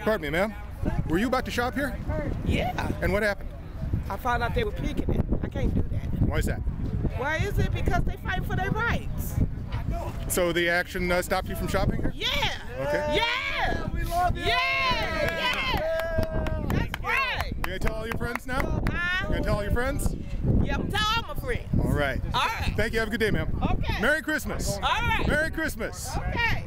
Pardon me, ma'am. Were you about to shop here? Yeah. And what happened? I found out they were picking it. I can't do that. Why is that? Why is it? Because they fight for their rights. So the action uh, stopped you from shopping here? Yeah. Okay. Yeah. We love you. Yeah. Yeah. That's right. You gonna tell all your friends now? Huh? You gonna tell all your friends? Yep, I'm all my friends. All right. All right. Thank you. Have a good day, ma'am. Okay. Merry Christmas. All right. Merry Christmas. Okay.